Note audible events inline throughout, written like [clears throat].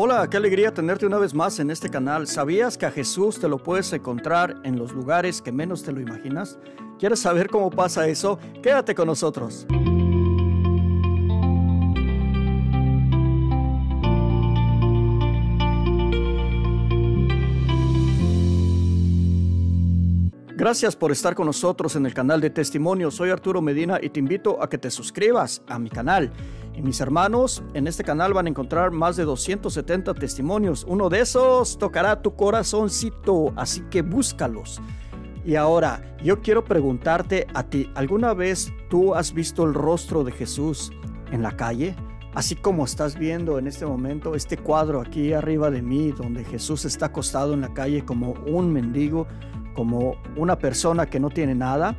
Hola, qué alegría tenerte una vez más en este canal. ¿Sabías que a Jesús te lo puedes encontrar en los lugares que menos te lo imaginas? ¿Quieres saber cómo pasa eso? Quédate con nosotros. Gracias por estar con nosotros en el canal de Testimonio. Soy Arturo Medina y te invito a que te suscribas a mi canal. Y mis hermanos, en este canal van a encontrar más de 270 testimonios. Uno de esos tocará tu corazoncito, así que búscalos. Y ahora, yo quiero preguntarte a ti, ¿alguna vez tú has visto el rostro de Jesús en la calle? Así como estás viendo en este momento este cuadro aquí arriba de mí, donde Jesús está acostado en la calle como un mendigo, como una persona que no tiene nada.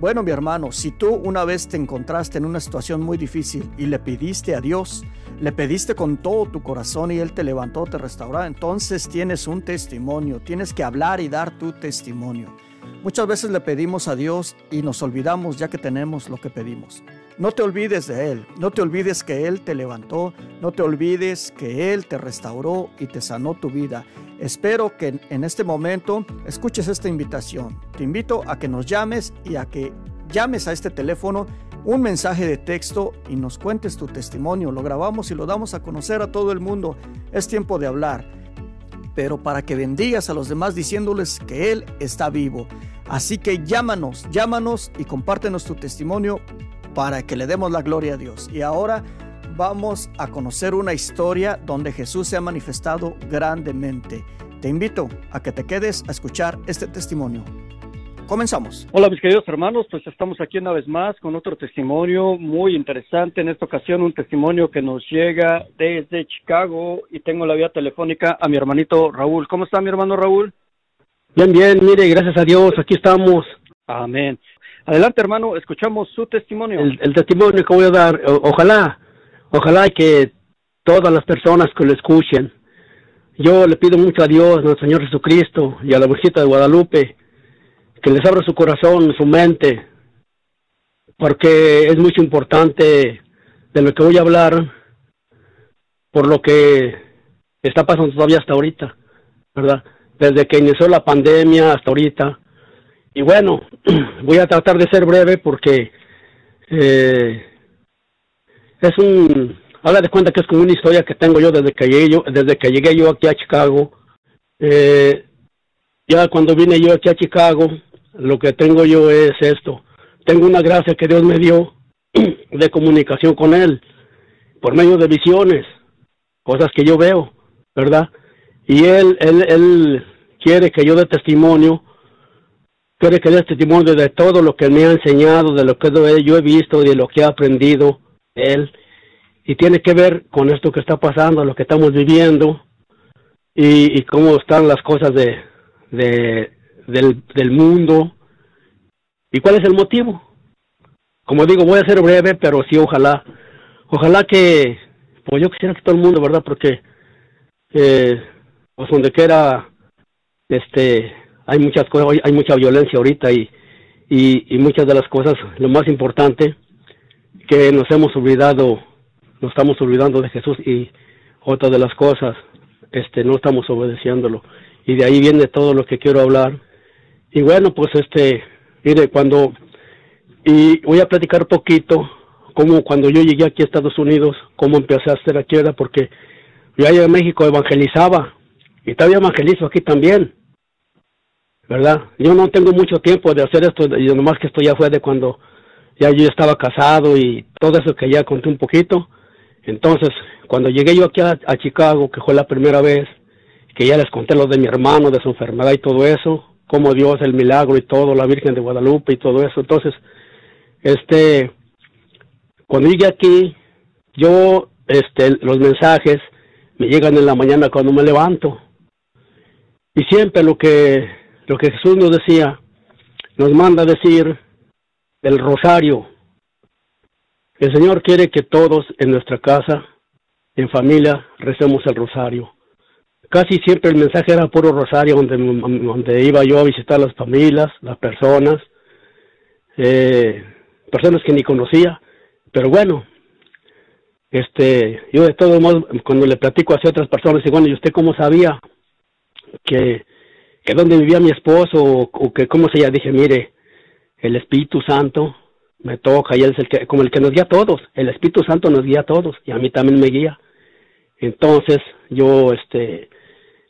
Bueno, mi hermano, si tú una vez te encontraste en una situación muy difícil y le pediste a Dios, le pediste con todo tu corazón y Él te levantó, te restauró, entonces tienes un testimonio, tienes que hablar y dar tu testimonio. Muchas veces le pedimos a Dios y nos olvidamos ya que tenemos lo que pedimos. No te olvides de Él, no te olvides que Él te levantó, no te olvides que Él te restauró y te sanó tu vida. Espero que en este momento escuches esta invitación. Te invito a que nos llames y a que llames a este teléfono un mensaje de texto y nos cuentes tu testimonio. Lo grabamos y lo damos a conocer a todo el mundo. Es tiempo de hablar, pero para que bendigas a los demás diciéndoles que Él está vivo. Así que llámanos, llámanos y compártenos tu testimonio para que le demos la gloria a Dios. Y ahora vamos a conocer una historia donde Jesús se ha manifestado grandemente. Te invito a que te quedes a escuchar este testimonio. Comenzamos. Hola mis queridos hermanos, pues estamos aquí una vez más con otro testimonio muy interesante. En esta ocasión un testimonio que nos llega desde Chicago y tengo la vía telefónica a mi hermanito Raúl. ¿Cómo está mi hermano Raúl? Bien, bien, mire, gracias a Dios, aquí estamos. Amén. Adelante, hermano, escuchamos su testimonio. El, testimonio que voy a dar, ojalá, ojalá que todas las personas que lo escuchen, yo le pido mucho a Dios, al Señor Jesucristo y a la Virgen de Guadalupe, que les abra su corazón, su mente, porque es mucho importante de lo que voy a hablar, por lo que está pasando todavía hasta ahorita, ¿verdad? Desde que inició la pandemia hasta ahorita, y bueno, [clears throat] voy a tratar de ser breve porque eh, es un, haga de cuenta que es como una historia que tengo yo desde que llegué yo, desde que llegué yo aquí a Chicago. Eh, ya cuando vine yo aquí a Chicago, lo que tengo yo es esto. Tengo una gracia que Dios me dio [clears throat] de comunicación con Él por medio de visiones, cosas que yo veo, ¿verdad? Y Él, Él, Él quiere que yo dé testimonio quiere que dé testimonio de todo lo que me ha enseñado, de lo que yo he visto, de lo que he aprendido él. Y tiene que ver con esto que está pasando, lo que estamos viviendo y, cómo están las cosas de, del, del mundo. ¿Y cuál es el motivo? Como digo, voy a ser breve, pero sí, ojalá, ojalá que, pues yo quisiera que todo el mundo, ¿verdad? Porque, eh, pues donde quiera, este, hay muchas cosas, hay mucha violencia ahorita y, y, muchas de las cosas, lo más importante, que nos hemos olvidado, nos estamos olvidando de Jesús y otra de las cosas, este, no estamos obedeciéndolo. Y de ahí viene todo lo que quiero hablar. Y bueno, pues este, mire, cuando, y voy a platicar poquito cómo cuando yo llegué aquí a Estados Unidos, cómo empecé a hacer aquí, porque yo allá en México evangelizaba y todavía evangelizo aquí también ¿verdad? Yo no tengo mucho tiempo de hacer esto, y nomás que esto ya fue de cuando ya yo estaba casado y todo eso que ya conté un poquito. Entonces, cuando llegué yo aquí a, Chicago, que fue la primera vez, que ya les conté lo de mi hermano, de su enfermedad y todo eso, como Dios, el milagro y todo, la Virgen de Guadalupe y todo eso. Entonces, este, cuando llegué aquí, yo, este, los mensajes me llegan en la mañana cuando me levanto. Y siempre lo que lo que Jesús nos decía, nos manda decir el rosario. El Señor quiere que todos en nuestra casa, en familia, recemos el rosario. Casi siempre el mensaje era puro rosario, donde, donde iba yo a visitar las familias, las personas, eh, personas que ni conocía. Pero bueno, este, yo de todos modos, cuando le platico hacia otras personas, digo, bueno, ¿y usted cómo sabía que, que dónde vivía mi esposo o, que cómo se ella? Dije, mire, el Espíritu Santo me toca y él es el que, como el que nos guía a todos, el Espíritu Santo nos guía a todos y a mí también me guía. Entonces, yo, este,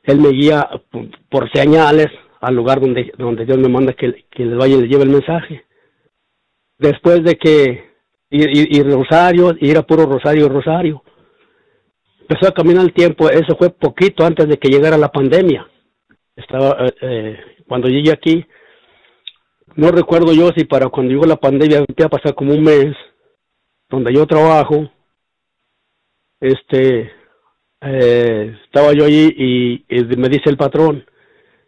él me guía por, señales al lugar donde, donde Dios me manda que, que vaya y le lleve el mensaje. Después de que y, Rosario, y era puro Rosario, Rosario. Empezó a caminar el tiempo, eso fue poquito antes de que llegara la pandemia. Estaba, eh, eh, cuando llegué aquí, no recuerdo yo si para cuando llegó la pandemia, a pasar como un mes, donde yo trabajo, este, eh, estaba yo allí y, me dice el patrón,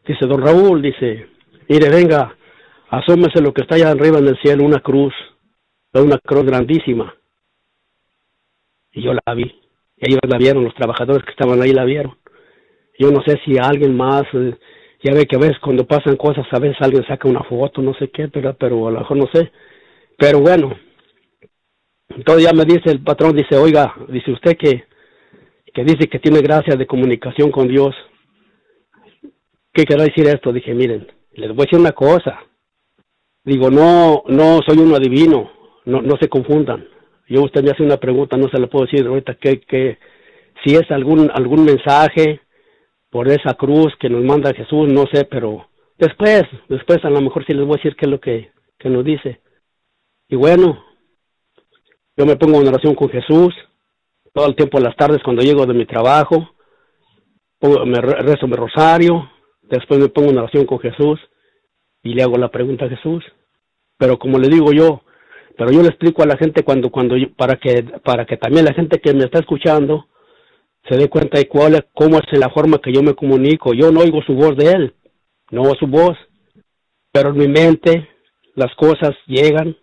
dice, don Raúl, dice, mire, venga, asómese lo que está allá arriba en el cielo, una cruz una cruz grandísima. Y yo la vi. Y ellos la vieron, los trabajadores que estaban ahí la vieron. Yo no sé si alguien más, eh, ya ve que a veces cuando pasan cosas, a veces alguien saca una foto, no sé qué, pero, pero a lo mejor no sé. Pero bueno, entonces ya me dice el patrón, dice, oiga, dice usted que, que dice que tiene gracia de comunicación con Dios. ¿Qué quiere decir esto? Dije, miren, les voy a decir una cosa. Digo, no, no soy uno adivino no, no se confundan. Yo usted me hace una pregunta, no se la puedo decir ahorita que, que si es algún algún mensaje por esa cruz que nos manda Jesús, no sé, pero después, después a lo mejor sí les voy a decir qué es lo que, que nos dice. Y bueno, yo me pongo en oración con Jesús todo el tiempo las tardes cuando llego de mi trabajo, me rezo mi rosario, después me pongo en oración con Jesús y le hago la pregunta a Jesús. Pero como le digo yo, pero yo le explico a la gente cuando cuando para que para que también la gente que me está escuchando se dé cuenta de cuál cómo es la forma que yo me comunico. Yo no oigo su voz de él no oigo su voz pero en mi mente las cosas llegan.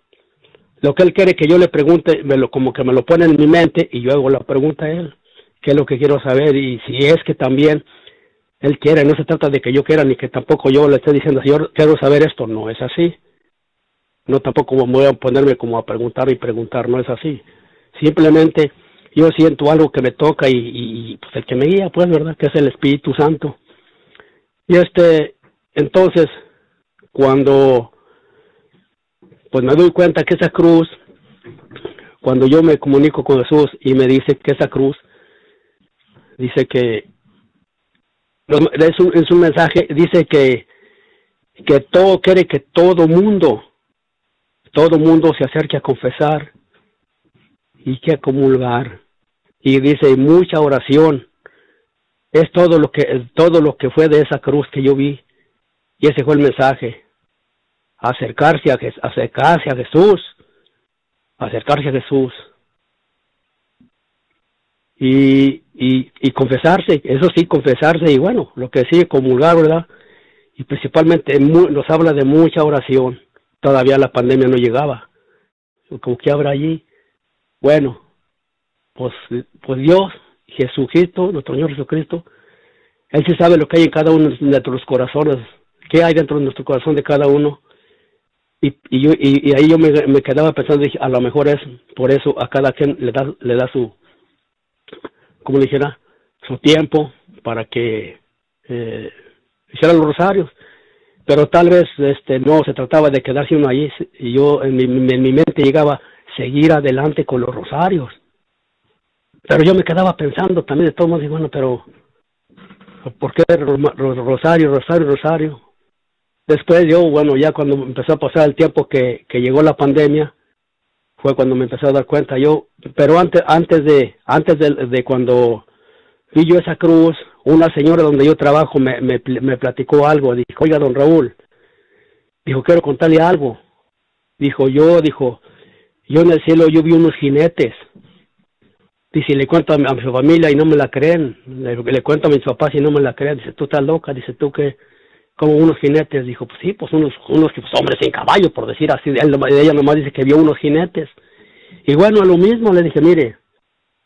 Lo que él quiere que yo le pregunte me lo como que me lo pone en mi mente y yo hago la pregunta a él qué es lo que quiero saber y si es que también él quiere no se trata de que yo quiera ni que tampoco yo le esté diciendo señor quiero saber esto no es así. No tampoco voy a ponerme como a preguntar y preguntar, no es así. Simplemente yo siento algo que me toca y, pues el que me guía, pues, ¿verdad? Que es el Espíritu Santo. Y este, entonces, cuando pues me doy cuenta que esa cruz, cuando yo me comunico con Jesús y me dice que esa cruz, dice que es un, es un mensaje, dice que, que todo quiere que todo mundo todo mundo se acerque a confesar y que a comulgar. Y dice, mucha oración. Es todo lo que todo lo que fue de esa cruz que yo vi. Y ese fue el mensaje. Acercarse a, acercarse a Jesús. Acercarse a Jesús. Y, y, y confesarse, eso sí, confesarse y bueno, lo que sigue comulgar, ¿verdad? Y principalmente nos habla de mucha oración todavía la pandemia no llegaba. Como que habrá allí. Bueno, pues, pues Dios, Jesucristo, nuestro Señor Jesucristo, Él sí sabe lo que hay en cada uno de nuestros corazones, qué hay dentro de nuestro corazón de cada uno. Y, y, yo, y, ahí yo me, quedaba pensando, dije, a lo mejor es por eso a cada quien le da, le da su, como le dijera, su tiempo para que eh, hicieran los rosarios. Pero tal vez este no se trataba de quedarse uno allí y yo en mi, en mi mente llegaba seguir adelante con los rosarios pero yo me quedaba pensando también de todos modos bueno pero ¿por qué rosario rosario rosario después yo bueno ya cuando empezó a pasar el tiempo que, que llegó la pandemia fue cuando me empecé a dar cuenta yo pero antes antes de antes de, de cuando vi yo esa cruz una señora donde yo trabajo me, me, me platicó algo, dijo, oiga, don Raúl, dijo, quiero contarle algo. Dijo, yo, dijo, yo en el cielo yo vi unos jinetes. Dice, le cuento a mi, familia y no me la creen. Le, cuento a mis papás y no me la creen. Dice, tú estás loca. Dice, tú que, como unos jinetes. Dijo, pues sí, pues unos, unos pues, hombres en caballo, por decir así. Ella nomás dice que vio unos jinetes. Y bueno, a lo mismo le dije, mire,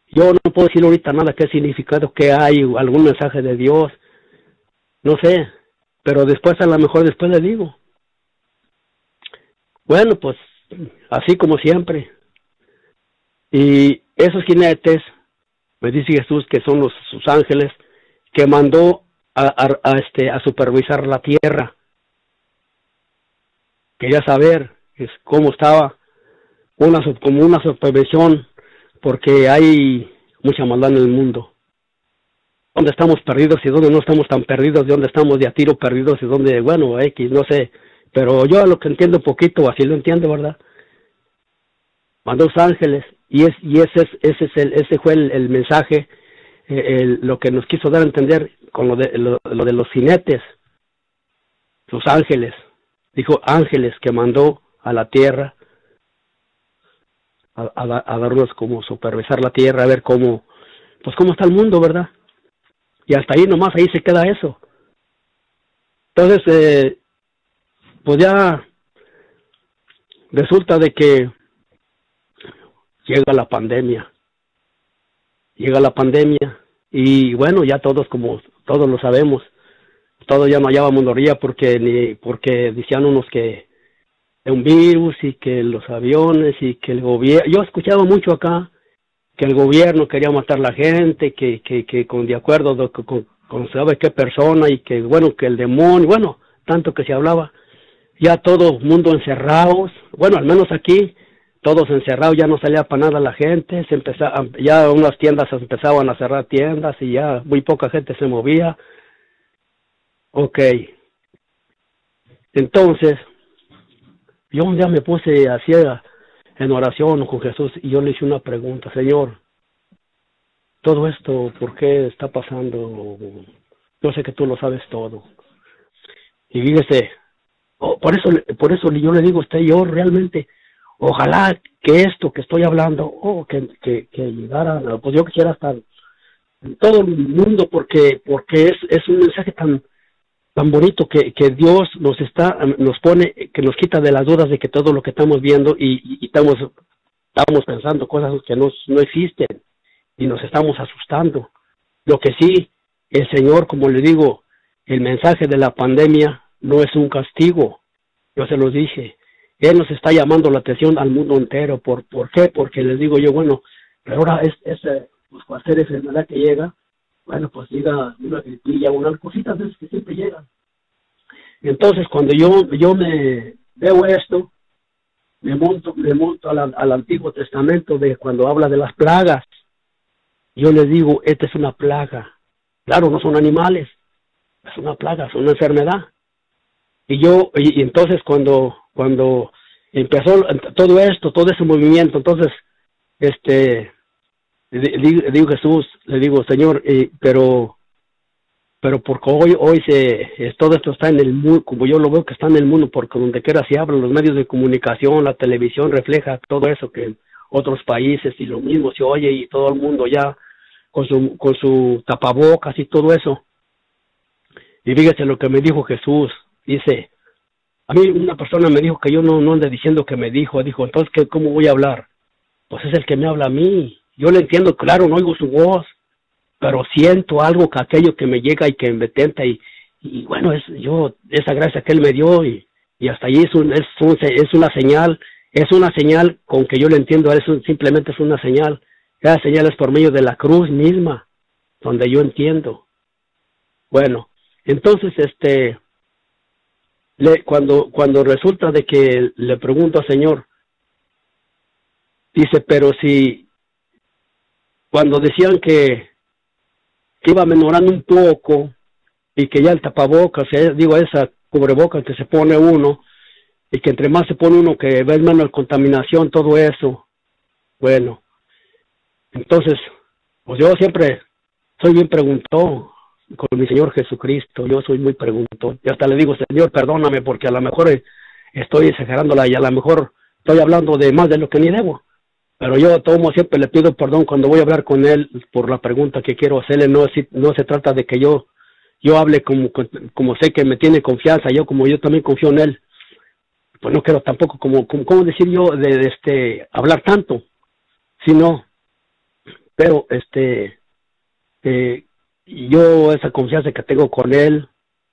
yo no puedo decir ahorita nada qué significado que hay, algún mensaje de Dios, no sé, pero después a lo mejor después le digo. Bueno, pues así como siempre. Y, esos jinetes, me dice Jesús que son los sus ángeles que mandó a, a, este a supervisar la tierra. Quería saber es, cómo estaba una como una supervisión porque hay mucha maldad en el mundo. ¿Dónde estamos perdidos y dónde no estamos tan perdidos? ¿De dónde estamos de a tiro perdidos y dónde, bueno, X, no sé. Pero yo a lo que entiendo poquito, así lo entiendo, ¿verdad? Mandó los ángeles y, es, y ese, es, ese, es el, ese fue el, mensaje, eh, lo que nos quiso dar a entender con lo de, lo, de los jinetes, los ángeles. Dijo ángeles que mandó a la tierra a, a, darnos como supervisar la tierra, a ver cómo, pues cómo está el mundo, ¿verdad? Y hasta ahí nomás, ahí se queda eso. Entonces, eh, pues ya resulta de que llega la pandemia. Llega la pandemia y bueno, ya todos como todos lo sabemos, todos ya no hallábamos la porque ni porque decían unos que un virus y que los aviones y que el gobierno, yo escuchaba mucho acá que el gobierno quería matar a la gente, que, que, que con de acuerdo con, con, sabe qué persona y que bueno, que el demonio, bueno, tanto que se hablaba, ya todo mundo encerrados, bueno, al menos aquí, todos encerrados, ya no salía para nada la gente, se empezaba, ya unas tiendas empezaban a cerrar tiendas y ya muy poca gente se movía. Ok. Entonces, yo un día me puse así en oración con Jesús y yo le hice una pregunta, Señor, todo esto, ¿por qué está pasando? Yo sé que tú lo sabes todo. Y fíjese, oh, por eso, por eso yo le digo a usted, yo realmente, ojalá que esto que estoy hablando, oh, que, que, que llegara, pues yo quisiera estar en todo el mundo porque, porque es, es un mensaje tan, tan bonito que, que Dios nos está, nos pone, que nos quita de las dudas de que todo lo que estamos viendo y, estamos, estamos pensando cosas que no, no existen y nos estamos asustando. Lo que sí, el Señor, como le digo, el mensaje de la pandemia no es un castigo. Yo se los dije. Él nos está llamando la atención al mundo entero. ¿Por, qué? Porque les digo yo, bueno, pero ahora es, es pues cualquier enfermedad que llega, bueno, pues llega una gripilla, unas cositas veces que siempre llegan. Entonces, cuando yo, yo me veo esto, me monto, me monto al, al Antiguo Testamento de cuando habla de las plagas. Yo les digo, esta es una plaga. Claro, no son animales, es una plaga, es una enfermedad. Y yo, y, entonces cuando, cuando empezó todo esto, todo ese movimiento, entonces, este, le digo Jesús, le digo, Señor, eh, pero, pero porque hoy, hoy se, todo esto está en el mundo, como yo lo veo que está en el mundo, porque donde quiera se hablan los medios de comunicación, la televisión refleja todo eso que otros países y lo mismo se oye y todo el mundo ya con su, con su tapabocas y todo eso. Y fíjese lo que me dijo Jesús, dice, a mí una persona me dijo que yo no, no ande diciendo que me dijo, dijo, entonces, ¿qué, ¿cómo voy a hablar? Pues es el que me habla a mí, yo le entiendo, claro, no oigo su voz, pero siento algo que aquello que me llega y que me tenta y, y bueno, es yo esa gracia que él me dio y, y hasta allí es, un, es, es una señal, es una señal con que yo le entiendo, es simplemente es una señal. Cada señal es por medio de la cruz misma, donde yo entiendo. Bueno, entonces este le, cuando cuando resulta de que le pregunto al Señor dice, pero si cuando decían que, que iba menorando un poco y que ya el tapabocas, eh, digo, esa cubrebocas que se pone uno, y que entre más se pone uno que ve menos contaminación, todo eso. Bueno, entonces, pues yo siempre soy bien preguntón con mi Señor Jesucristo, yo soy muy preguntón. Y hasta le digo, Señor, perdóname porque a lo mejor estoy exagerándola y a lo mejor estoy hablando de más de lo que ni debo. Pero yo tomo siempre le pido perdón cuando voy a hablar con él por la pregunta que quiero hacerle. No, no se trata de que yo, yo hable como, como sé que me tiene confianza, yo como yo también confío en él. Pues no quiero tampoco, como, como decir yo, de, este, hablar tanto, sino, pero este, eh, yo esa confianza que tengo con él,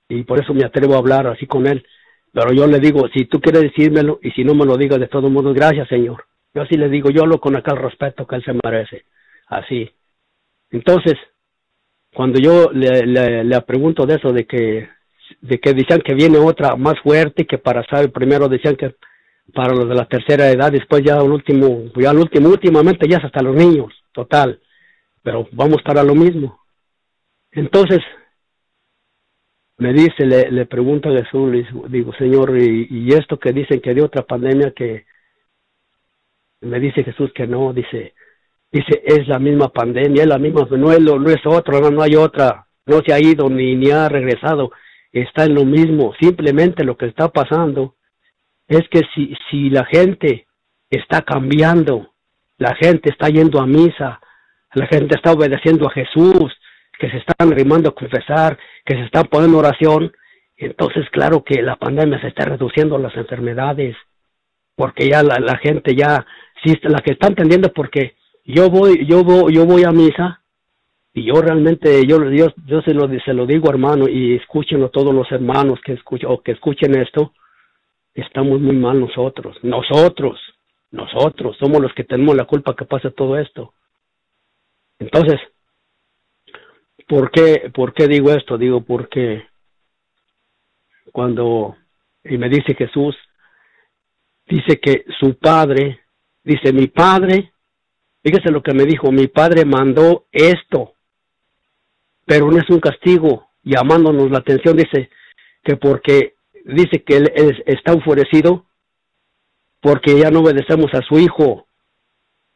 y por eso me atrevo a hablar así con él, pero yo le digo, si tú quieres decírmelo, y si no me lo digas de todos modos, gracias Señor Yo así le digo, yo hablo con aquel respeto que él se merece. Así. Entonces, cuando yo le, le, pregunto de eso, de que, de que decían que viene otra más fuerte, que para saber, primero decían que para los de la tercera edad, después ya el último, ya el último, últimamente ya es hasta los niños, total. Pero vamos para lo mismo. Entonces, me dice, le, le pregunto a Jesús, le digo, Señor, y, y, esto que dicen que de otra pandemia que me dice Jesús que no, dice, dice, es la misma pandemia, es la misma, no es, no es otra, no, no hay otra, no se ha ido ni, ni ha regresado, está en lo mismo, simplemente lo que está pasando es que si, si la gente está cambiando, la gente está yendo a misa, la gente está obedeciendo a Jesús, que se están animando a confesar, que se están poniendo oración, entonces claro que la pandemia se está reduciendo las enfermedades, porque ya la, la gente ya, sí, la que está entendiendo porque yo voy, yo voy, yo voy a misa y yo realmente, yo, yo, yo se lo, se lo digo hermano y escúchenlo todos los hermanos que escuchen, o que escuchen esto, estamos muy mal nosotros, nosotros, nosotros somos los que tenemos la culpa que pasa todo esto. Entonces, ¿por qué, ¿por qué digo esto? Digo porque cuando, y me dice Jesús, dice que su padre, dice mi padre, fíjese lo que me dijo, mi padre mandó esto, pero no es un castigo, llamándonos la atención, dice que porque dice que él está enfurecido porque ya no obedecemos a su hijo.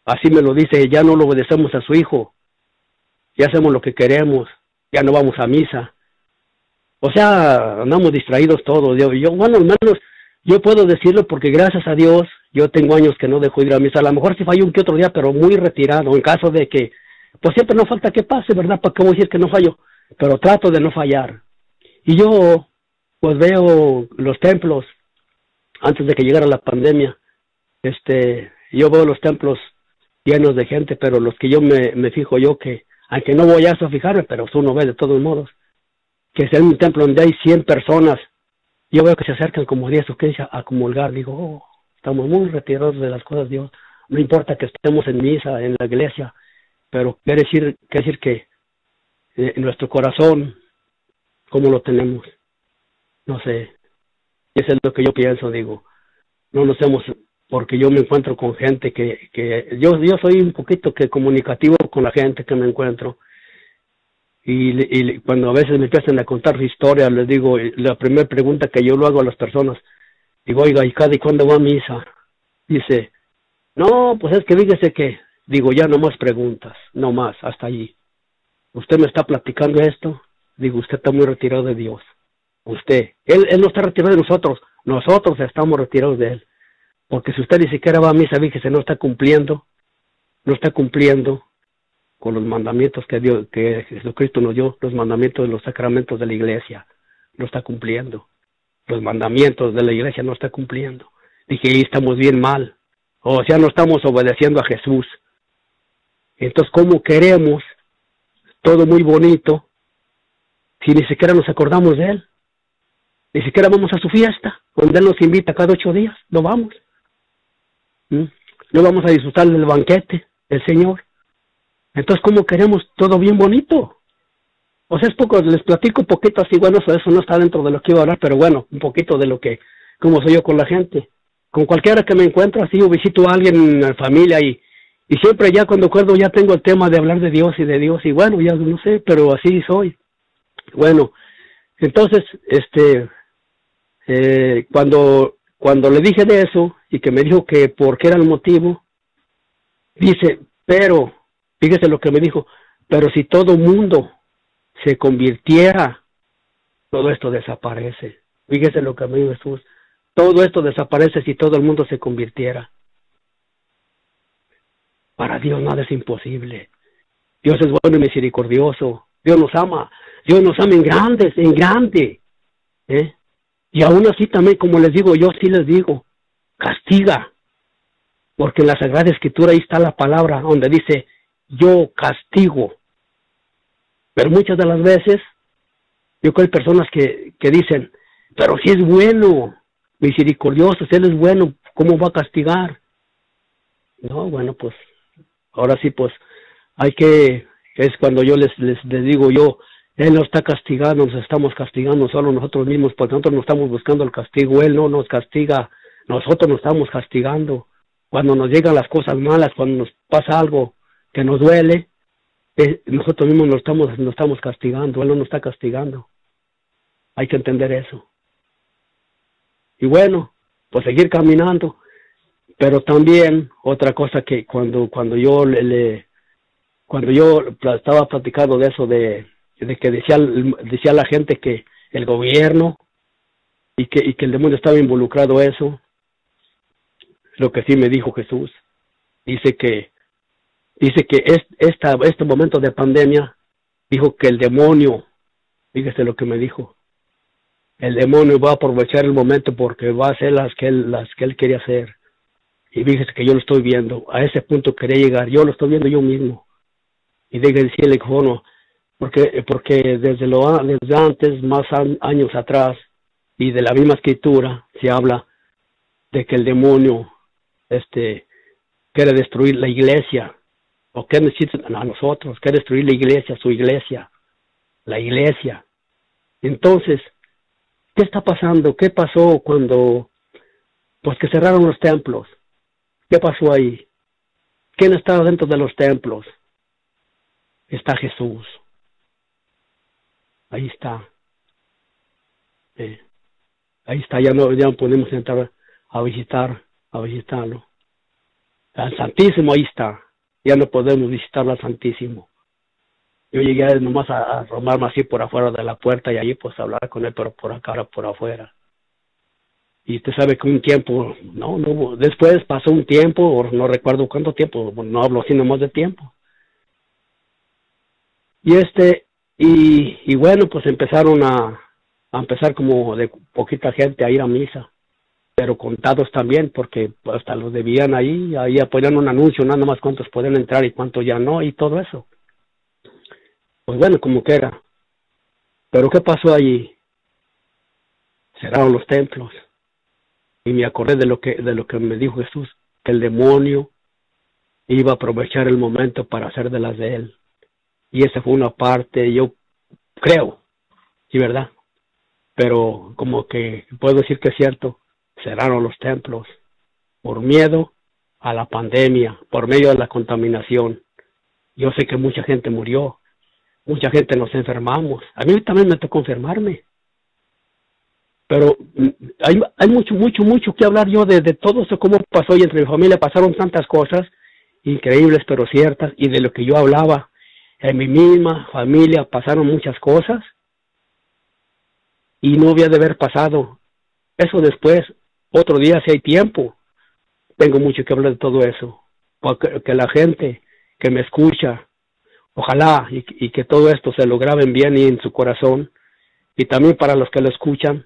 Así me lo dice, ya no lo obedecemos a su hijo. Ya hacemos lo que queremos, ya no vamos a misa. O sea, andamos distraídos todos. Yo, yo bueno, al yo puedo decirlo porque gracias a Dios yo tengo años que no dejo ir a misa. A lo mejor si fallo un que otro día, pero muy retirado. En caso de que, pues siempre no falta que pase, ¿verdad? ¿Para qué voy a decir que no fallo? Pero trato de no fallar. Y yo pues veo los templos antes de que llegara la pandemia. Este, yo veo los templos llenos de gente, pero los que yo me, me fijo yo que, aunque no voy a eso fijarme, pero uno ve de todos modos, que es un templo donde hay 100 personas, yo veo que se acercan como 10 o 15 a comulgar, digo, oh, estamos muy retirados de las cosas Dios, no importa que estemos en misa, en la iglesia, pero quiere decir, quiere decir que eh, en nuestro corazón, ¿cómo lo tenemos? no sé, eso es lo que yo pienso, digo, no nos hemos, porque yo me encuentro con gente que, que yo, yo soy un poquito que comunicativo con la gente que me encuentro. Y, y cuando a veces me empiezan a contar su historia, les digo, la primera pregunta que yo lo hago a las personas, digo, oiga, ¿y cada y cuándo va a misa? Dice, no, pues es que fíjese que, digo, ya no más preguntas, no más, hasta allí. Usted me está platicando esto, digo, usted está muy retirado de Dios usted. Él, él no está retirado de nosotros, nosotros estamos retirados de él. Porque si usted ni siquiera va a misa, se no está cumpliendo, no está cumpliendo con los mandamientos que, Dios, que Jesucristo nos dio, los mandamientos de los sacramentos de la iglesia, no está cumpliendo. Los mandamientos de la iglesia no está cumpliendo. Dije, ahí estamos bien mal. O sea, no estamos obedeciendo a Jesús. Entonces, ¿cómo queremos todo muy bonito si ni siquiera nos acordamos de Él? Ni siquiera vamos a su fiesta, donde Él nos invita cada ocho días, no vamos. ¿Mm? No vamos a disfrutar del banquete del Señor. Entonces, ¿cómo queremos todo bien bonito? O sea, es poco, les platico un poquito así, bueno, eso no está dentro de lo que iba a hablar, pero bueno, un poquito de lo que, cómo soy yo con la gente. Con cualquiera que me encuentro así, o visito a alguien en la familia y, y siempre ya cuando acuerdo ya tengo el tema de hablar de Dios y de Dios y bueno, ya no sé, pero así soy. Bueno, entonces, este, eh, cuando, cuando le dije de eso y que me dijo que por qué era el motivo, dice, pero, fíjese lo que me dijo, pero si todo mundo se convirtiera, todo esto desaparece. Fíjese lo que me dijo Jesús, todo esto desaparece si todo el mundo se convirtiera. Para Dios nada es imposible. Dios es bueno y misericordioso. Dios nos ama. Dios nos ama en grandes, en grande. ¿eh? Y aún así también, como les digo, yo sí les digo, castiga. Porque en la Sagrada Escritura ahí está la palabra donde dice, yo castigo. Pero muchas de las veces, yo creo que hay personas que, que dicen, pero si es bueno, misericordioso, si Él es bueno, ¿cómo va a castigar? No, bueno, pues ahora sí, pues hay que, es cuando yo les, les, les digo yo, Él no está castigando, nos estamos castigando solo nosotros mismos, porque nosotros no estamos buscando el castigo, Él no nos castiga, nosotros nos estamos castigando. Cuando nos llegan las cosas malas, cuando nos pasa algo que nos duele, eh, nosotros mismos nos estamos, nos estamos castigando, Él no nos está castigando. Hay que entender eso. Y bueno, pues seguir caminando. Pero también otra cosa que cuando, cuando yo le, cuando yo estaba platicando de eso, de, de que decía, decía la gente que el gobierno y que, y que el demonio estaba involucrado eso, lo que sí me dijo Jesús, dice que, dice que es, esta, este momento de pandemia, dijo que el demonio, fíjese lo que me dijo, el demonio va a aprovechar el momento porque va a hacer las que él, las que él quería hacer. Y fíjese que yo lo estoy viendo, a ese punto quería llegar, yo lo estoy viendo yo mismo. Y deje decirle que no, porque, porque desde, lo, desde antes, más años atrás, y de la misma escritura, se habla de que el demonio este, quiere destruir la iglesia, o que necesitan a nosotros, quiere destruir la iglesia, su iglesia, la iglesia. Entonces, ¿qué está pasando? ¿Qué pasó cuando, pues que cerraron los templos? ¿Qué pasó ahí? ¿Quién estaba dentro de los templos? Está Jesús. Ahí está. Eh, ahí está, ya no, ya no podemos entrar a visitar, a visitarlo. Al Santísimo ahí está. Ya no podemos visitarlo al Santísimo. Yo llegué nomás a, a romarme así por afuera de la puerta y allí pues hablar con él, pero por acá, por afuera y usted sabe que un tiempo, no, no, después pasó un tiempo, o no recuerdo cuánto tiempo, no hablo así nomás de tiempo. Y este, y, bueno, pues empezaron a empezar como de poquita gente a ir a misa, pero contados también, porque hasta los debían ahí, ahí apoyan un anuncio, nada más cuántos pueden entrar y cuántos ya no, y todo eso. Pues bueno, como que era. Pero ¿qué pasó allí? Cerraron los templos y me acordé de lo que de lo que me dijo Jesús que el demonio iba a aprovechar el momento para hacer de las de él y esa fue una parte yo creo sí verdad pero como que puedo decir que es cierto cerraron los templos por miedo a la pandemia por medio de la contaminación. Yo sé que mucha gente murió mucha gente nos enfermamos. A mí también me tocó enfermarme. Pero mm, hay, mucho, mucho, mucho que hablar yo de, de todo eso, cómo pasó y entre mi familia pasaron tantas cosas increíbles pero ciertas y de lo que yo hablaba en mi misma familia pasaron muchas cosas y no había de haber pasado. Eso después otro día si hay tiempo. Tengo mucho que hablar de todo eso. Porque que la gente que me escucha ojalá y, que todo esto se lo graben bien y en su corazón. Y también para los que lo escuchan.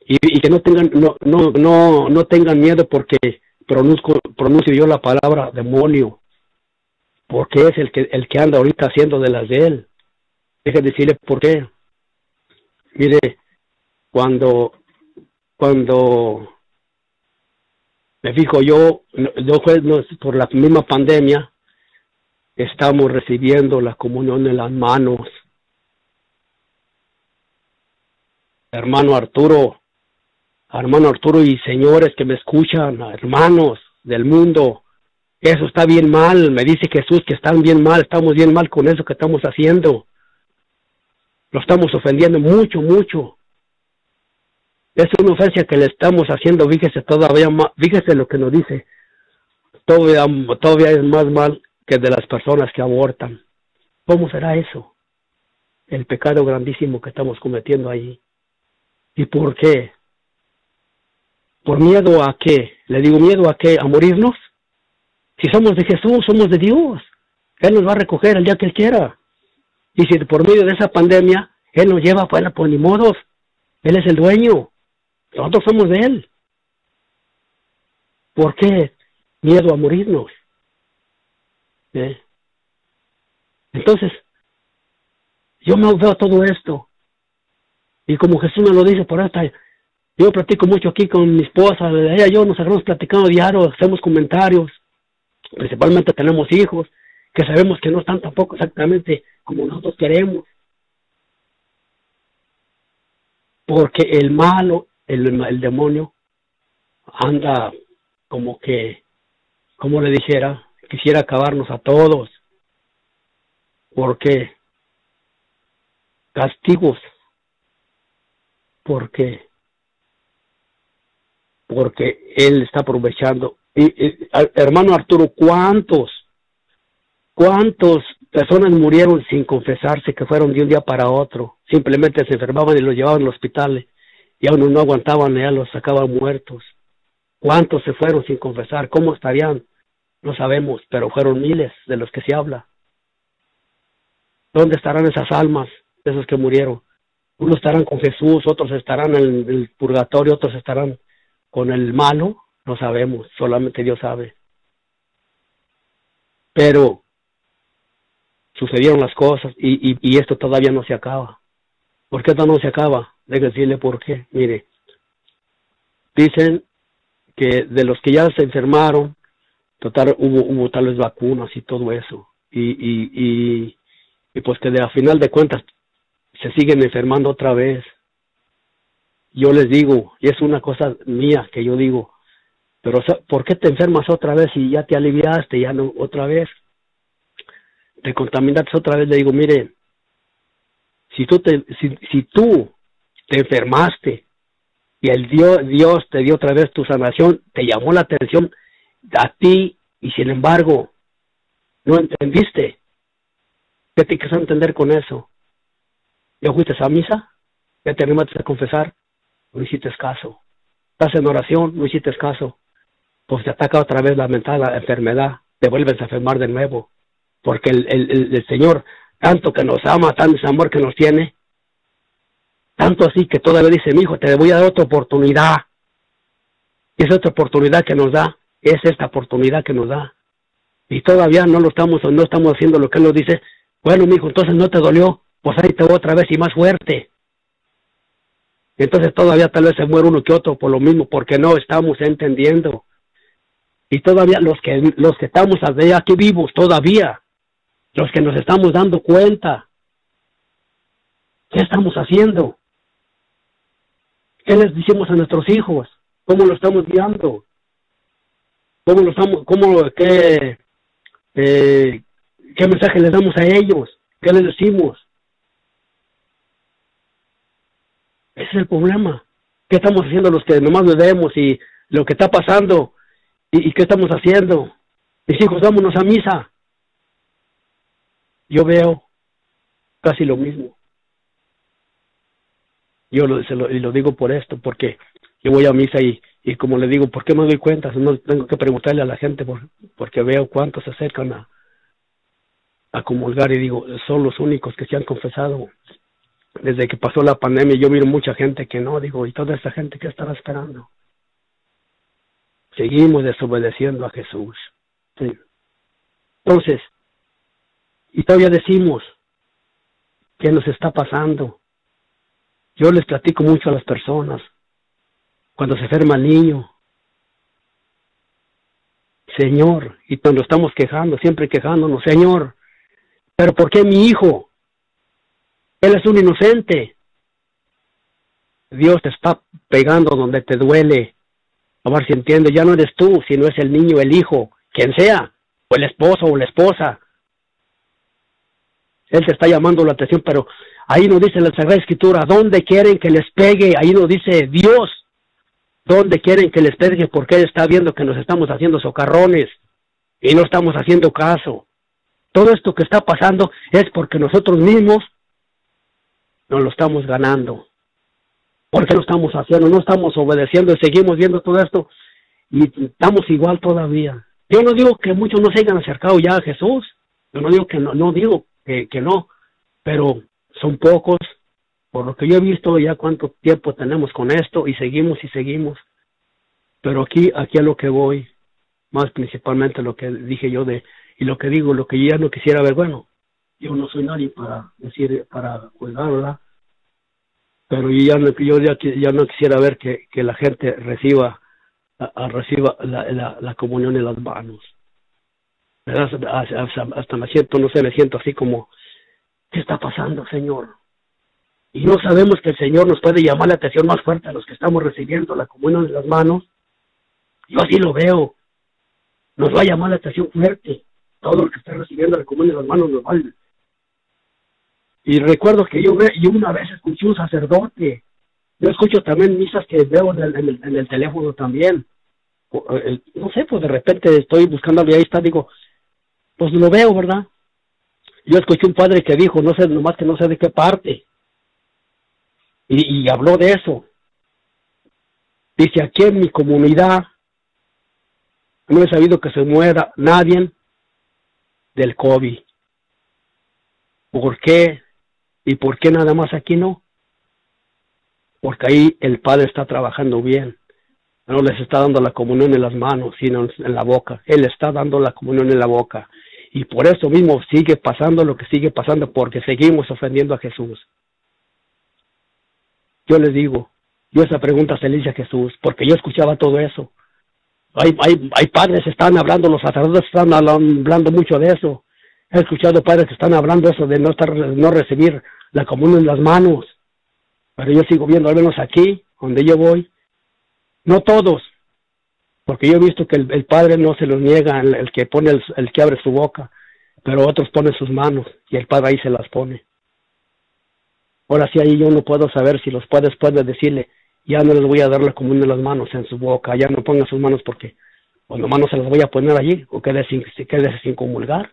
Y, que no tengan no, no, no, no tengan miedo porque pronuncio, pronuncio yo la palabra demonio. Porque es el que el que anda ahorita haciendo de las de él. Deje decirle por qué. Mire cuando cuando me fijo yo yo por la misma pandemia estamos recibiendo la comunión en las manos hermano Arturo hermano Arturo y señores que me escuchan, hermanos del mundo, eso está bien mal, me dice Jesús que están bien mal, estamos bien mal con eso que estamos haciendo. Lo estamos ofendiendo mucho, mucho. Es una ofensa que le estamos haciendo, fíjese todavía más, fíjese lo que nos dice. Todavía, todavía es más mal que de las personas que abortan. ¿Cómo será eso? El pecado grandísimo que estamos cometiendo ahí. ¿Y por qué? ¿Por miedo a qué? Le digo, ¿miedo a qué? ¿A morirnos? Si somos de Jesús, somos de Dios. Él nos va a recoger el día que Él quiera. Y si por medio de esa pandemia Él nos lleva, pues, por ni modos. Él es el dueño. Nosotros somos de Él. ¿Por qué miedo a morirnos? ¿Eh? Entonces, yo me veo todo esto. Y como Jesús me lo dice por esta yo platico mucho aquí con mi esposa, ella y yo nos agarramos platicando diario, hacemos comentarios. principalmente tenemos hijos, que sabemos que no están tampoco exactamente como nosotros queremos. Porque el malo, el, el demonio, anda como que, como le dijera, quisiera acabarnos a todos. Porque castigos, porque porque él está aprovechando. Y, hermano Arturo, ¿cuántos, cuántos personas murieron sin confesarse que fueron de un día para otro? Simplemente se enfermaban y los llevaban al hospital y aún no aguantaban, ya los sacaban muertos. ¿Cuántos se fueron sin confesar? ¿Cómo estarían? No sabemos, pero fueron miles de los que se habla. ¿Dónde estarán esas almas esos que murieron? Unos estarán con Jesús, otros estarán en el purgatorio, otros estarán con el malo, no sabemos, solamente Dios sabe. Pero sucedieron las cosas y, y, esto todavía no se acaba. ¿Por qué esto no se acaba? Déjenme decirle por qué. Mire, dicen que de los que ya se enfermaron, total, hubo, hubo tales vacunas y todo eso. Y, y, y, y pues que de, a final de cuentas se siguen enfermando otra vez. Yo les digo, y es una cosa mía que yo digo, pero ¿por qué te enfermas otra vez y ya te aliviaste, ya no otra vez? Te contaminaste otra vez, le digo, mire, si tú te, si, si tú te enfermaste y el Dios, Dios te dio otra vez tu sanación, te llamó la atención a ti y sin embargo no entendiste. ¿Qué te quieres entender con eso? ¿Ya fuiste a misa? ¿Ya te animaste a confesar? No hiciste caso. Estás en oración, no hiciste caso. Pues te ataca otra vez la mental enfermedad, te vuelves a enfermar de nuevo. Porque el, el, el Señor, tanto que nos ama, tanto ese amor que nos tiene, tanto así que todavía dice, mi hijo, te voy a dar otra oportunidad. Y esa otra oportunidad que nos da, es esta oportunidad que nos da. Y todavía no lo estamos, no estamos haciendo lo que Él nos dice. Bueno, mi hijo, entonces no te dolió, pues ahí te voy otra vez y más fuerte. Entonces todavía tal vez se muere uno que otro por lo mismo, porque no estamos entendiendo. Y todavía los que, los que estamos aquí vivos todavía, los que nos estamos dando cuenta, ¿qué estamos haciendo? ¿Qué les decimos a nuestros hijos? ¿Cómo lo estamos guiando? ¿Cómo lo estamos, cómo, qué, eh, qué mensaje les damos a ellos? ¿Qué les decimos? Ese es el problema. ¿Qué estamos haciendo los que nomás lo vemos y lo que está pasando? ¿Y, qué estamos haciendo? Mis hijos, vámonos a misa. Yo veo casi lo mismo. Yo lo, y lo digo por esto, porque yo voy a misa y, y como le digo, ¿por qué me doy cuenta? No tengo que preguntarle a la gente por, porque veo cuántos se acercan a, a comulgar y digo, son los únicos que se han confesado. Desde que pasó la pandemia yo miro mucha gente que no, digo, ¿y toda esa gente qué estará esperando? Seguimos desobedeciendo a Jesús. Entonces, y todavía decimos, ¿qué nos está pasando? Yo les platico mucho a las personas. Cuando se enferma el niño, Señor, y cuando estamos quejando, siempre quejándonos, Señor, pero ¿por qué mi hijo? Él es un inocente. Dios te está pegando donde te duele. A ver si entiende, ya no eres tú, sino es el niño, el hijo, quien sea, o el esposo o la esposa. Él te está llamando la atención, pero Ahí nos dice la Sagrada Escritura, ¿dónde quieren que les pegue? Ahí nos dice Dios, ¿dónde quieren que les pegue? Porque Él está viendo que nos estamos haciendo socarrones y no estamos haciendo caso. Todo esto que está pasando es porque nosotros mismos no lo estamos ganando. Porque no estamos haciendo, no estamos obedeciendo y seguimos viendo todo esto y estamos igual todavía. Yo no digo que muchos no se hayan acercado ya a Jesús, yo no digo que no, no digo que, no, pero son pocos, por lo que yo he visto ya cuánto tiempo tenemos con esto y seguimos y seguimos. Pero aquí, aquí a lo que voy, más principalmente lo que dije yo de, y lo que digo, lo que ya no quisiera ver, bueno, yo no soy nadie para decir, para juzgar, Pero yo ya no, yo ya, ya no quisiera ver que, que la gente reciba, a, reciba la, la, la comunión en las manos. Hasta, hasta me siento, no sé, me siento así como, ¿qué está pasando, Señor? Y no sabemos que el Señor nos puede llamar la atención más fuerte a los que estamos recibiendo la comunión en las manos. Yo así lo veo. Nos va a llamar la atención fuerte. Todo lo que está recibiendo la comunión en las manos nos va a... Y recuerdo que yo, yo una vez escuché un sacerdote. Yo escucho también misas que veo en el, en el, teléfono también. Eh, no sé, pues de repente estoy buscando y ahí está, digo, pues lo veo, ¿verdad? Yo escuché un padre que dijo, no sé, nomás que no sé de qué parte, y, y habló de eso. Dice, aquí en mi comunidad no he sabido que se muera nadie del COVID. ¿Por qué? ¿Y por qué nada más aquí no? Porque ahí el Padre está trabajando bien. No les está dando la comunión en las manos, sino en la boca. Él está dando la comunión en la boca. Y por eso mismo sigue pasando lo que sigue pasando, porque seguimos ofendiendo a Jesús. Yo les digo, yo esa pregunta se le hice a Jesús, porque yo escuchaba todo eso. Hay, hay, hay padres que están hablando, los sacerdotes están hablando mucho de eso. He escuchado padres que están hablando eso de no estar, no recibir la comunión en las manos. Pero yo sigo viendo, al menos aquí, donde yo voy, no todos, porque yo he visto que el, padre no se los niega, el, que pone, el, que abre su boca, pero otros ponen sus manos y el padre ahí se las pone. Ahora sí ahí yo no puedo saber si los padres pueden decirle, ya no les voy a dar la comunión en las manos en su boca, ya no pongan sus manos porque cuando manos se las voy a poner allí, o quede sin, quede sin comulgar.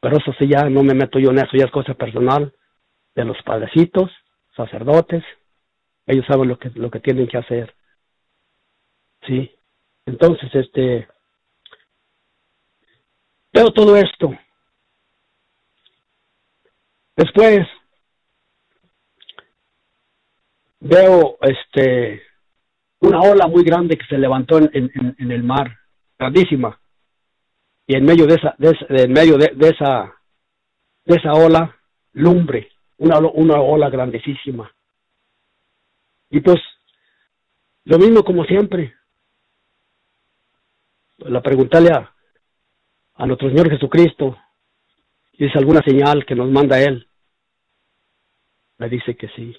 Pero eso sí ya no me meto yo en eso, ya es cosa personal de los padrecitos, sacerdotes, ellos saben lo que, lo que tienen que hacer. Sí. Entonces, este, veo todo esto. Después, veo este una ola muy grande que se levantó en, en, el mar, grandísima. Y en medio de esa, de, en medio de, esa, de esa ola, lumbre, una, una ola grandísima. Y pues, lo mismo como siempre, la preguntarle a, a nuestro Señor Jesucristo es alguna señal que nos manda Él. Me dice que sí.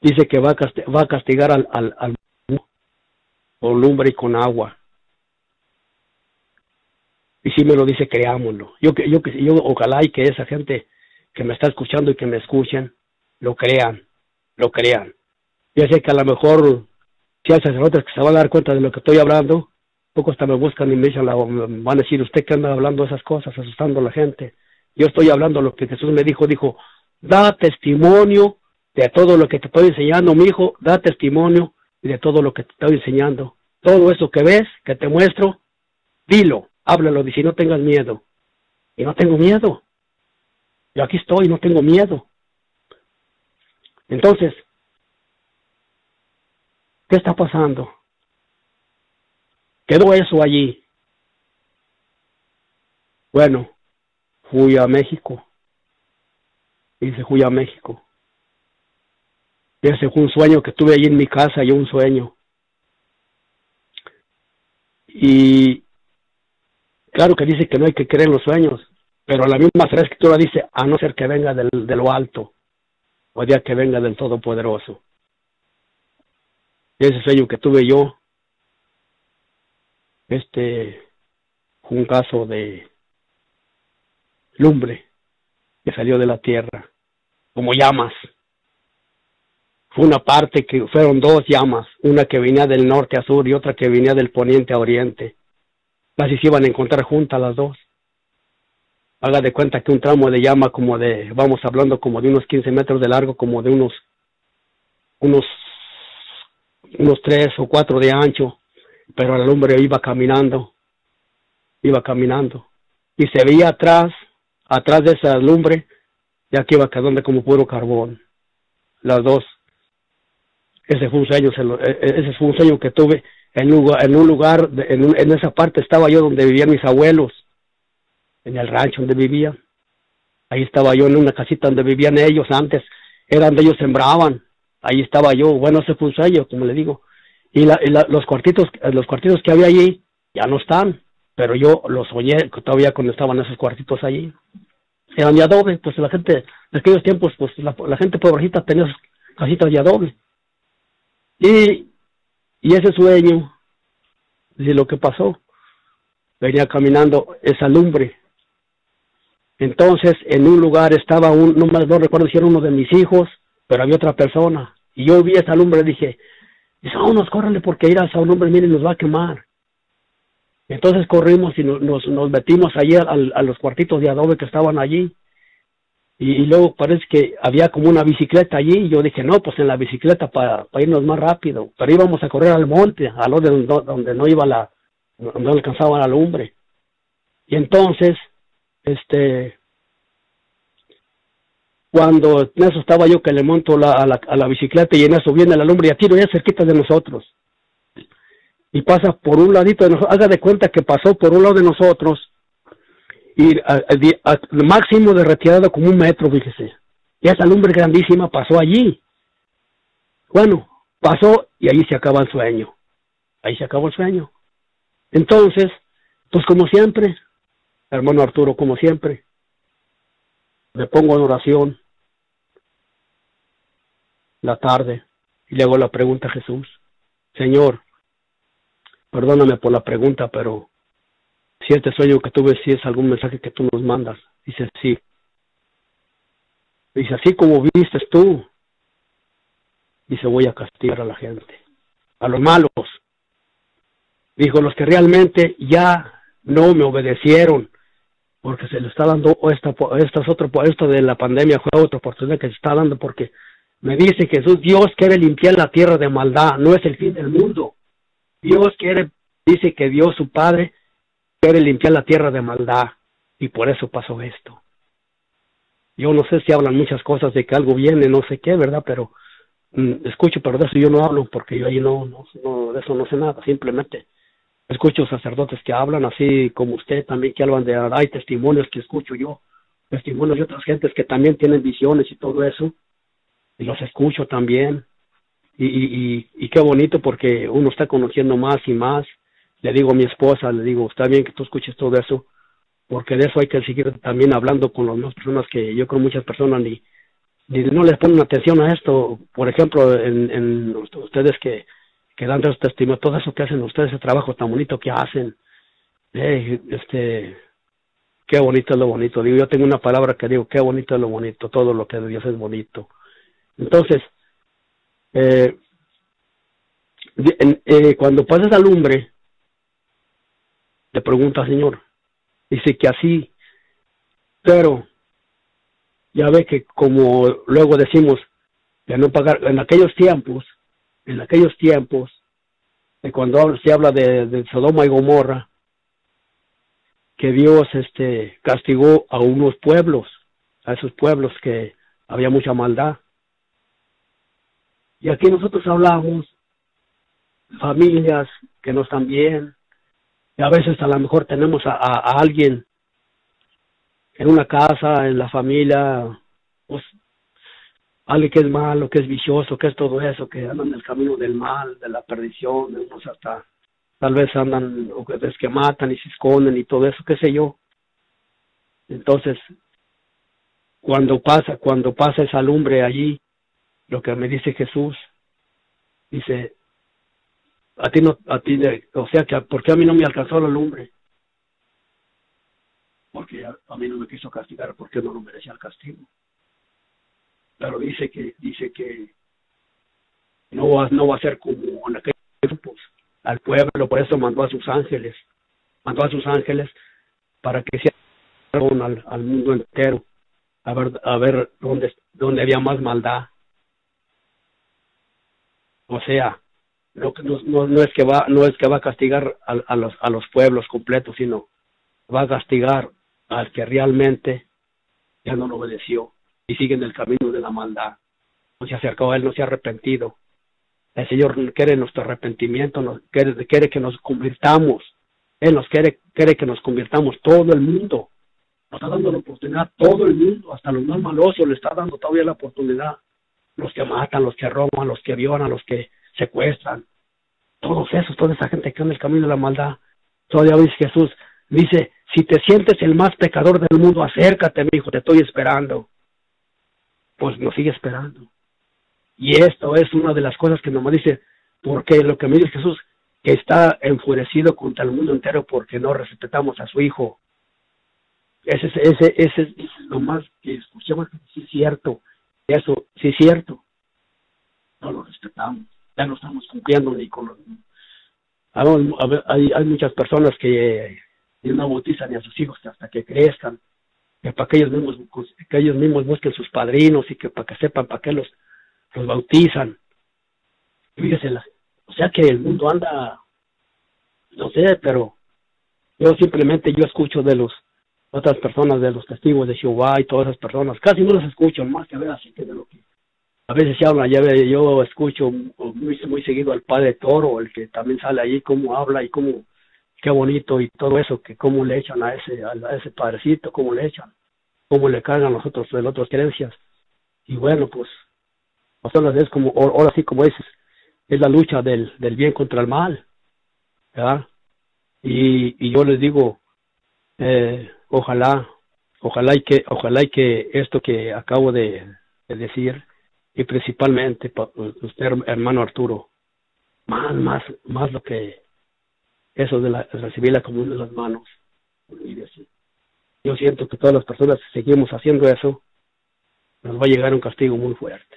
Dice que va a, va a castigar al, al, al con lumbre y con agua. Y si me lo dice, creámoslo. Yo, yo, yo ojalá y que esa gente que me está escuchando y que me escuchen, lo crean, lo crean. Ya sé que a lo mejor si hay sacerdotes que se van a dar cuenta de lo que estoy hablando, pocos hasta me buscan y me dicen, van a decir, usted que anda hablando esas cosas, asustando a la gente. Yo estoy hablando lo que Jesús me dijo, dijo, da testimonio de todo lo que te estoy enseñando, mi hijo, da testimonio de todo lo que te estoy enseñando. Todo eso que ves, que te muestro, dilo, háblalo, dice, no tengas miedo. Y no tengo miedo. Yo aquí estoy, no tengo miedo. Entonces, ¿Qué está pasando? Quedó eso allí. Bueno, fui a México. Dice, fui a México. Ese fue un sueño que tuve allí en mi casa, yo un sueño. Y claro que dice que no hay que creer los sueños, pero la misma escritura dice, a no ser que venga de lo alto, o ya que venga del Todopoderoso ese sueño que tuve yo, este un caso de lumbre que salió de la tierra, como llamas. Fue una parte que fueron dos llamas, una que venía del norte a sur y otra que venía del poniente a oriente. Casi se iban a encontrar juntas las dos. Haga de cuenta que un tramo de llama como de, vamos hablando como de unos 15 metros de largo, como de unos, unos unos tres o cuatro de ancho, pero el hombre iba caminando, iba caminando, y se veía atrás, atrás de esa lumbre, ya que iba quedando como puro carbón, las dos. Ese fue un sueño, e, e, ese fue un sueño que tuve en, lugar, en un lugar, en, esa parte estaba yo donde vivían mis abuelos, en el rancho donde vivían. Ahí estaba yo en una casita donde vivían ellos antes, era donde ellos sembraban ahí estaba yo, bueno, ese un como le digo. Y, la, los cuartitos, los cuartitos que había allí ya no están, pero yo los soñé todavía cuando estaban esos cuartitos allí. Eran de adobe, pues la gente, en aquellos tiempos, pues la, gente pobrecita tenía casitas de adobe. Y, y ese sueño, y lo que pasó, venía caminando esa lumbre. Entonces, en un lugar estaba un, no, no recuerdo si era uno de mis hijos, pero había otra persona. Y yo vi esa lumbre y dije, vámonos, córrele porque ir a esa lumbre, miren, nos va a quemar. Entonces corrimos y nos, metimos allí a, los cuartitos de adobe que estaban allí. Y, luego parece que había como una bicicleta allí y yo dije, no, pues en la bicicleta para, irnos más rápido. Pero íbamos a correr al monte, a lo de donde no iba la, donde no alcanzaba la lumbre. Y entonces, este, cuando en eso estaba yo que le monto la, a, la, a la bicicleta y en eso viene la lumbre y aquí no ya cerquita de nosotros y pasa por un ladito de nosotros, haga de cuenta que pasó por un lado de nosotros y al máximo de retirada como un metro, fíjese. Y esa lumbre grandísima pasó allí. Bueno, pasó y ahí se acaba el sueño. Ahí se acabó el sueño. Entonces, pues como siempre, hermano Arturo, como siempre, me pongo en oración la tarde y le hago la pregunta a Jesús, Señor, Perdóname por la pregunta, pero si este sueño que tuve, si es algún mensaje que tú nos mandas. Dice, sí. Dice, así como viste tú, dice, voy a castigar a la gente, a los malos. Dijo, los que realmente ya no me obedecieron, porque se le está dando esta, esta es otro, esto de la pandemia fue otra oportunidad que se está dando porque me dice Jesús, Dios quiere limpiar la tierra de maldad, no es el fin del mundo. Dios quiere, dice que Dios su Padre quiere limpiar la tierra de maldad y por eso pasó esto. Yo no sé si hablan muchas cosas de que algo viene, no sé qué, ¿verdad? Pero mm, escucho, pero de eso yo no hablo porque yo ahí no, no, de eso no sé nada, simplemente escucho sacerdotes que hablan así como usted también que hablan de, hay testimonios que escucho yo, testimonios de otras gentes que también tienen visiones y todo eso, y los escucho también, y, y, y qué bonito porque uno está conociendo más y más. Le digo a mi esposa, le digo, está bien que tú escuches todo eso, porque de eso hay que seguir también hablando con las demás personas que yo creo muchas personas ni, ni no les ponen atención a esto. Por ejemplo, en, en ustedes que, que dan esos testimonios, todo eso que hacen ustedes, ese trabajo tan bonito que hacen, este, qué bonito es lo bonito. Digo, yo tengo una palabra que digo, qué bonito es lo bonito, todo lo que de Dios es bonito. Entonces, eh, eh, cuando pasa esa lumbre, le pregunta al Señor, dice que así, pero ya ve que como luego decimos de no pagar, en aquellos tiempos, en aquellos tiempos, de cuando se habla de, Sodoma y Gomorra, que Dios este castigó a unos pueblos, a esos pueblos que había mucha maldad. Y aquí nosotros hablamos familias que no están bien, y a veces a lo mejor tenemos a, alguien en una casa, en la familia, pues alguien que es malo, que es vicioso, que es todo eso, que andan en el camino del mal, de la perdición, unos hasta tal vez andan, o es que matan y se esconden y todo eso, qué sé yo. Entonces, cuando pasa, cuando pasa esa lumbre allí, lo que me dice Jesús. Dice, a ti no, a ti, o sea, que ¿por qué a mí no me alcanzó la lumbre? Porque a, mí no me quiso castigar, porque no lo merecía el castigo. Pero dice que, dice que no va, no va a ser como en aquellos tiempos. Al pueblo, por eso mandó a sus ángeles, mandó a sus ángeles para que se al, al mundo entero, a ver, a ver dónde, dónde había más maldad, o sea, no, no, no, es que va, no es que va a castigar a, a, los, a los pueblos completos, sino va a castigar al que realmente ya no lo obedeció y sigue en el camino de la maldad. No se acercó a él, no se ha arrepentido. El Señor quiere nuestro arrepentimiento, nos, quiere, que nos convirtamos. Él nos quiere, quiere que nos convirtamos todo el mundo. Nos está dando la oportunidad todo el mundo, hasta los más malosos le está dando todavía la oportunidad los que matan, los que roban, los que violan, los que secuestran, todos esos, toda esa gente que anda en el camino de la maldad. Todavía dice Jesús, Dice, si te sientes el más pecador del mundo, acércate, mi hijo, te estoy esperando. Pues nos sigue esperando. Y esto es una de las cosas que nomás dice, porque lo que me dice Jesús, que está enfurecido contra el mundo entero porque no respetamos a su hijo. Ese, ese, ese, es lo más que escuchamos, sí es cierto, eso sí es cierto. No lo respetamos, ya no estamos cumpliendo ni con los... Hay, hay muchas personas que no bautizan ni a sus hijos hasta que crezcan, que para que ellos mismos, que ellos mismos busquen sus padrinos y que para que sepan para qué los, los bautizan. Fíjese, o sea que el mundo anda, no sé, pero yo simplemente yo escucho de los otras personas, de los testigos de Jehová y todas esas personas, casi no los escucho, más que ver así que de lo que a veces se habla, ya yo escucho muy, muy seguido al padre Toro, el que también sale ahí, cómo habla y cómo, qué bonito y todo eso, que cómo le echan a ese, a, ese padrecito, cómo le echan, cómo le cargan los otros, de las otras creencias. Y bueno, pues, es como, ahora sí como dices, es la lucha del, del bien contra el mal, ¿verdad? Y, y yo les digo, eh, ojalá, ojalá y que, ojalá y que esto que acabo de, decir, y principalmente usted, hermano Arturo, más, más, más lo que eso de, la, recibir la comunión de las manos. Yo siento que todas las personas que seguimos haciendo eso, nos va a llegar un castigo muy fuerte.